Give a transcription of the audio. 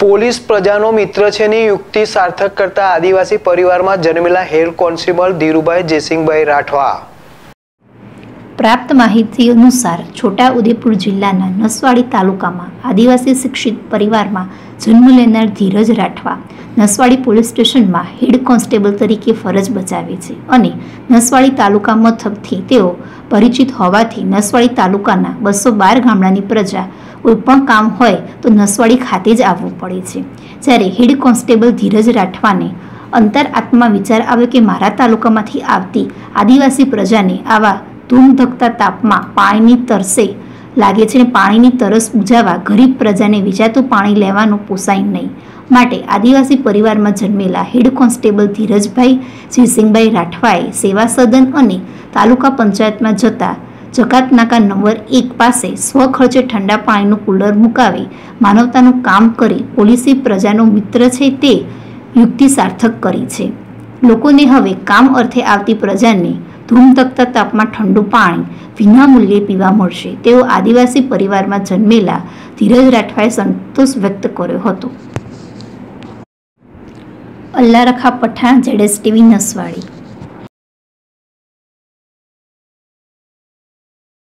Police પ્રજાનો મિત્ર છે ની યુક્તિ સાર્થક કરતા આદિવાસી પરિવારમાં જન્મેલા હેડ કોન્સ્ટેબલ ધીરુભાઈ જયસિંહભાઈ રાઠવા. પ્રાપ્ત માહિતી અનુસાર છોટા ઉદેપુર જિલ્લાના નસવાડી તાલુકામાં આદિવાસી શિક્ષિત પરિવારમાં જન્મ લેનાર ધીરજ રાઠવા નસવાડી પોલીસ સ્ટેશનમાં હેડ કોન્સ્ટેબલ તરીકે ફરજ બજાવે છે અને નસવાડી તાલુકા મથકથી તેઓ પરિચિત હોવાથી નસવાડી તાલુકાના બસો બાર ગામડાની પ્રજા કોઈ પણ કામ હોય તો નસવાડી ખાતે જ આવવું પડે છે. જ્યારે હેડ કોન્સ્ટેબલ ધીરજ રાઠવાને અંતર આત્મા વિચાર આવ્યો કે મારા તાલુકામાંથી આવતી આદિવાસી પ્રજાને આવા ધૂમધકતા તાપમાં પાણીની તરસે લાગે છે ને પાણીની તરસ બુજાવા ગરીબ પ્રજાને વિજાતું પાણી લેવાનું પોસાય નહીં. માટે આદિવાસી પરિવારમાં જન્મેલા હેડ કોન્સ્ટેબલ ધીરજભાઈ જયસિંહભાઈ રાઠવાએ સેવા સદન અને તાલુકા પંચાયતમાં જતા જકાતનાકા નંબર એક પાસે સ્વખર્ચે ઠંડા પાણીનું કુલર મુકાવી માનવતાનું કામ કરી પોલીસી પ્રજાનો મિત્ર છે તે યુક્તિ સાર્થક કરી છે. લોકોને હવે કામ અર્થે આવતી પ્રજાને ધૂમધકતા તાપમાં ઠંડુ પાણી, વિના મૂલ્યે પીવા મળશે. તેઓ આદિવાસી પરિવારમાં જન્મેલા ધીરજ રાઠવાએ સંતોષ વ્યક્ત કર્યો હતો. અલ્લારખા પઠાણ જેડેસ ટીવી, નસવાડી.